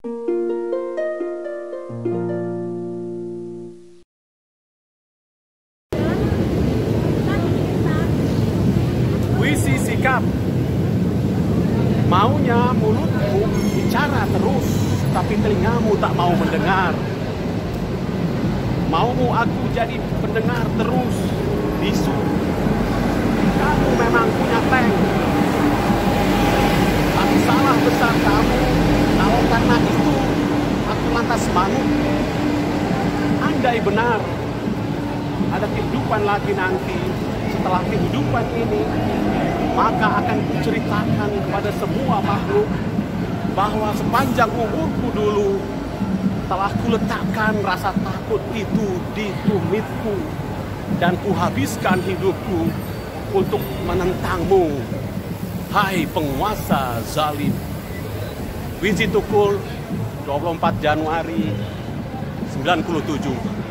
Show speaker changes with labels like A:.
A: Puisi sikap. Maunya mulutmu bicara terus Tapi telingamu tak mau mendengar. Maumu aku jadi pendengar terus Bisu Lantas manut Andai benar Ada kehidupan lagi nanti Setelah kehidupan ini maka akan kuceritakan kepada semua makhluk bahwa sepanjang umurku dulu telah kuletakkan rasa takut itu di tumitku dan kuhabiskan hidupku untuk menentangmu. Hai penguasa zalim. Winci Tukul 24 Januari 97